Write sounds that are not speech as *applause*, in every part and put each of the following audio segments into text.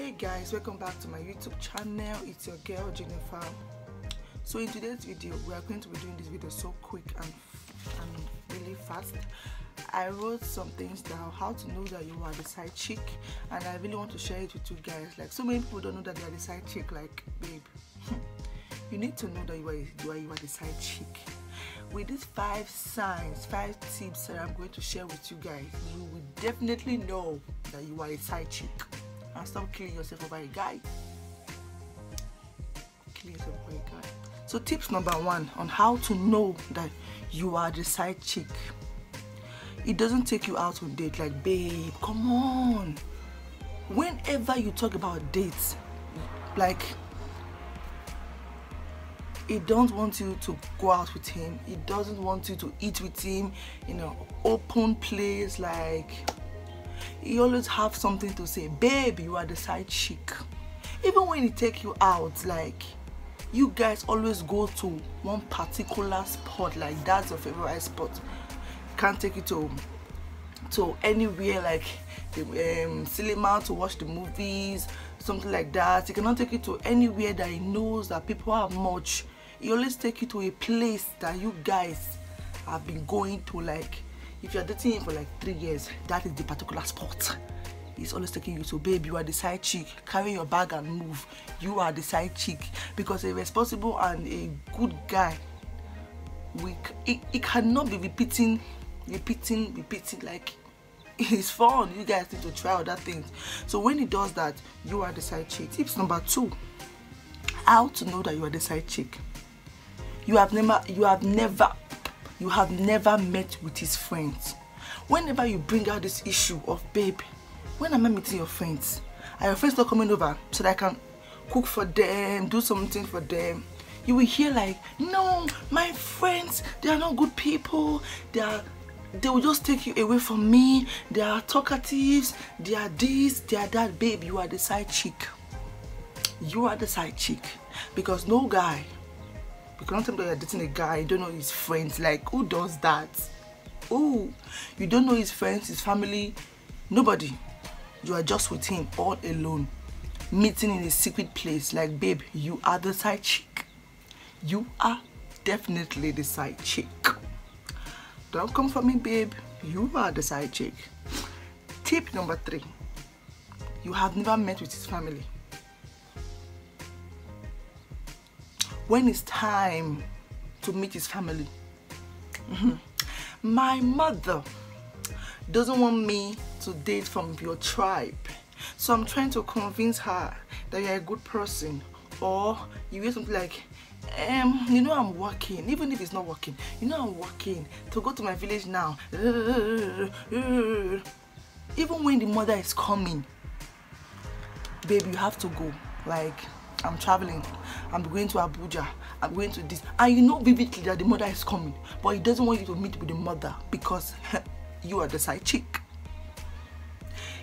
hey guys welcome back to my youtube channel. It's your girl jennifer. So in today's video we are going to be doing this video so quick and and really fast. I wrote some things down how to know that you are the side chick and i really want to share it with you guys. Like so many people don't know that they are the side chick like babe *laughs* you need to know that you are you are, you are the side chick. With these five signs five tips that i'm going to share with you guys you will definitely know that you are a side chick and stop killing yourself over a guy. Killing yourself over a guy. So tips number one on how to know that you are the side chick. It doesn't take you out on date like babe come on. Whenever you talk about dates like he don't want you to go out with him. He doesn't want you to eat with him in an open place like he always have something to say. Babe you are the side chick. Even when he take you out like you guys always go to one particular spot like that's your favorite spot. Can't take you to to anywhere like the um, cinema to watch the movies something like that. He cannot take you to anywhere that he knows that people have much. He always take you to a place that you guys have been going to like if you're dating him for like three years that is the particular spot. He's always taking you to babe you are the side chick. Carry your bag and move. You are the side chick. Because a responsible and a good guy we it, it cannot be repeating repeating repeating like *laughs* it's fun you guys need to try other things. So when he does that you are the side chick. Tips number two how to know that you are the side chick. You have never you have never you have never met with his friends. Whenever you bring out this issue of babe when am i meeting your friends? Are your friends not coming over so that i can cook for them do something for them? You will hear like no my friends they are not good people. They are they will just take you away from me. They are talkatives. They are this they are that. Babe you are the side chick. You are the side chick. Because no guy you cannot tell me that you're dating a guy you don't know his friends. Like who does that? Oh you don't know his friends his family. Nobody. You are just with him all alone meeting in a secret place. Like babe you are the side chick. You are definitely the side chick. Don't come for me babe. You are the side chick. Tip number three. You have never met with his family when it's time to meet his family. My mother doesn't want me to date from your tribe. So I'm trying to convince her that you're a good person. Or you hear something like, um, you know I'm working, even if it's not working, you know I'm working to go to my village now. Even when the mother is coming, babe, you have to go. Like, I'm traveling, I'm going to Abuja, I'm going to this. And you know vividly that the mother is coming, but he doesn't want you to meet with the mother because *laughs* you are the side chick.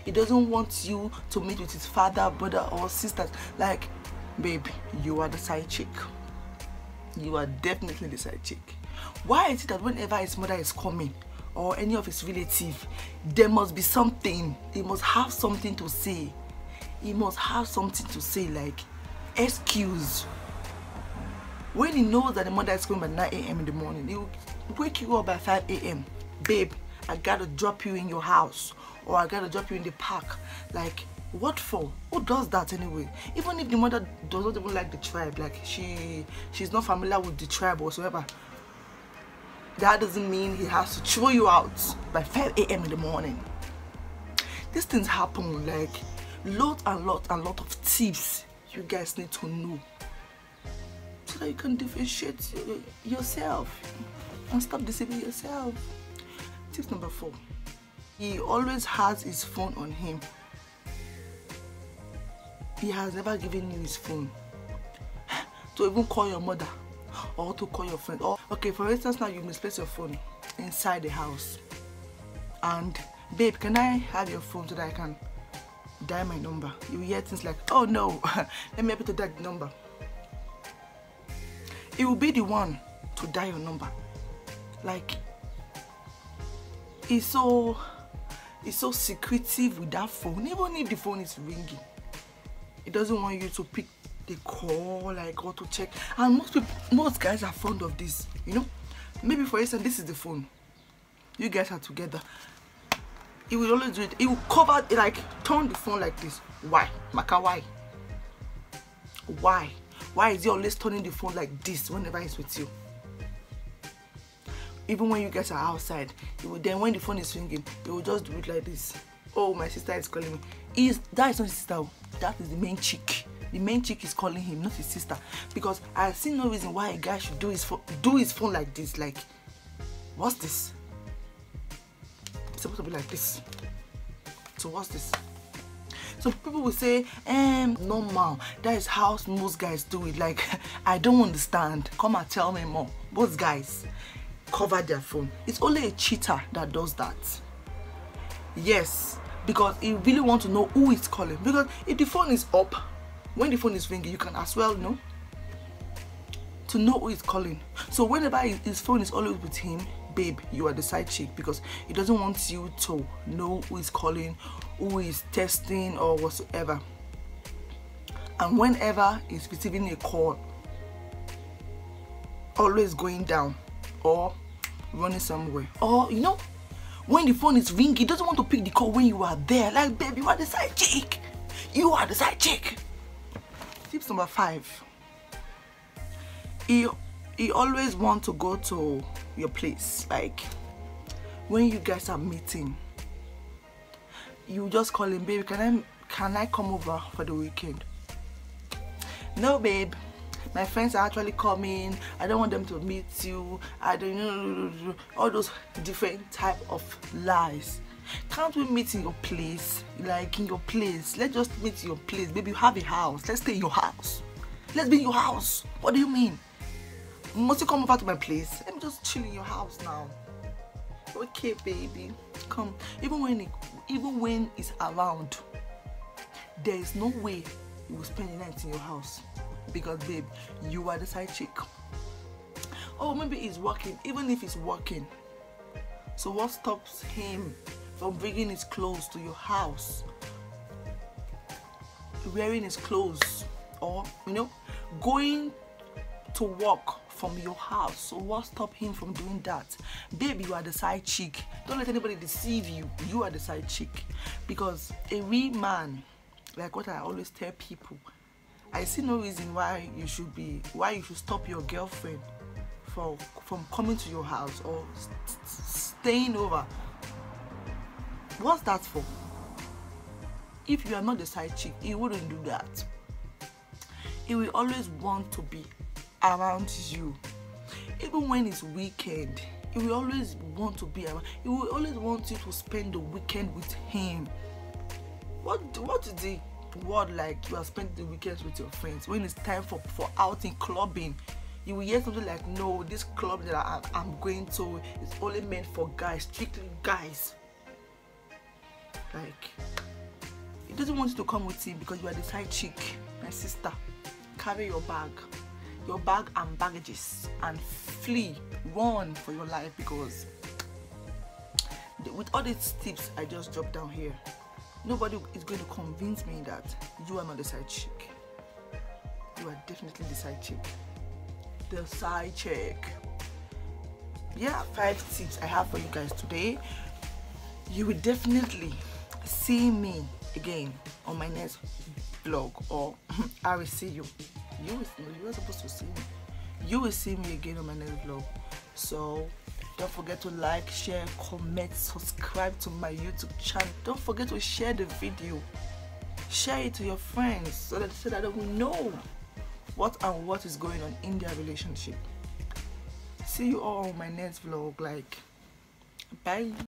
He doesn't want you to meet with his father, brother, or sisters. Like, babe, you are the side chick. You are definitely the side chick. Why is it that whenever his mother is coming, or any of his relative, there must be something. He must have something to say. He must have something to say, like, excuse when he knows that the mother is coming by 9 a.m. in the morning he will wake you up by 5 a.m. babe I gotta drop you in your house or I gotta drop you in the park like what for who does that anyway even if the mother does not even like the tribe like she she's not familiar with the tribe whatsoever that doesn't mean he has to throw you out by 5 a.m. in the morning these things happen like lot and lot and lot of tips you guys need to know so that you can differentiate uh, yourself and stop deceiving yourself. Tip number four. He always has his phone on him. He has never given you his phone *gasps* to even call your mother or to call your friend. Or okay, for instance, now you misplace your phone inside the house, and babe, can I have your phone so that I can dial my number. You hear things like, oh no, *laughs* let me help you to dial the number. It will be the one to dial your number. Like, it's so, it's so secretive with that phone. Even if the phone is ringing, He doesn't want you to pick the call, like or to check. And most people, most guys are fond of this. You know, maybe for instance, this is the phone. You guys are together. He will always do it. He will cover, it like turn the phone like this. Why, Maka? Why? Why? Why is he always turning the phone like this whenever he's with you? Even when you guys are outside, he will then when the phone is ringing, he will just do it like this. Oh, my sister is calling me. Is that is not his sister? oh. That is the main chick. The main chick is calling him, not his sister. Because I see no reason why a guy should do his do his phone like this. Like, what's this? Supposed to be like this. So what's this? So people will say, um, normal. That is how most guys do it. Like, *laughs* I don't understand. Come and tell me more. Most guys cover their phone. It's only a cheater that does that. Yes, because he really want to know who is calling. Because if the phone is up, when the phone is ringing, you can as well know to know who is calling. So whenever his phone is always with him, babe, you are the side chick because he doesn't want you to know who is calling, who is testing or whatsoever. And whenever he's receiving a call, always going down or running somewhere. Or you know, when the phone is ringing, he doesn't want to pick the call when you are there. Like, babe, you are the side chick. You are the side chick. Tips number five he he always want to go to your place. Like when you guys are meeting you just call him babe can i can i come over for the weekend? No babe. My friends are actually coming. I don't want them to meet you. I don't know all those different type of lies. Can't we meet in your place? Like in your place. Let's just meet in your place. Baby you have a house. Let's stay in your house. Let's be in your house. What do you mean must you come over to my place. Let me just chill in your house now. Okay baby. Come. Even when it, even when it's around there is no way you will spend the night in your house. Because babe you are the side chick. Oh maybe he's working. Even if he's working. So what stops him from bringing his clothes to your house? Wearing his clothes. Or you know going to work from your house. So what stop him from doing that? Baby you are the side chick. Don't let anybody deceive you. You are the side chick. Because a real man like what i always tell people i see no reason why you should be why you should stop your girlfriend from from coming to your house or st- staying over. What's that for? If you are not the side chick he wouldn't do that. He will always want to be around you. Even when it's weekend he will always want to be around. He will always want you to spend the weekend with him. What what is the word like you are spending the weekends with your friends? When it's time for for outing clubbing you will hear something like no this club that I, i'm going to is only meant for guys strictly guys. Like he doesn't want you to come with him because you are the side chick my sister. Carry your bag your bag and baggages and flee run for your life because with all these tips i just dropped down here nobody is going to convince me that you are not the side chick. You are definitely the side chick. The side chick. Yeah five tips i have for you guys today. You will definitely see me again on my next vlog or *laughs* i will see you you will you are supposed to see me. You will see me again on my next vlog. So don't forget to like share comment subscribe to my youtube channel. Don't forget to share the video. Share it to your friends so that so that they will know what and what is going on in their relationship. See you all on my next vlog. Like bye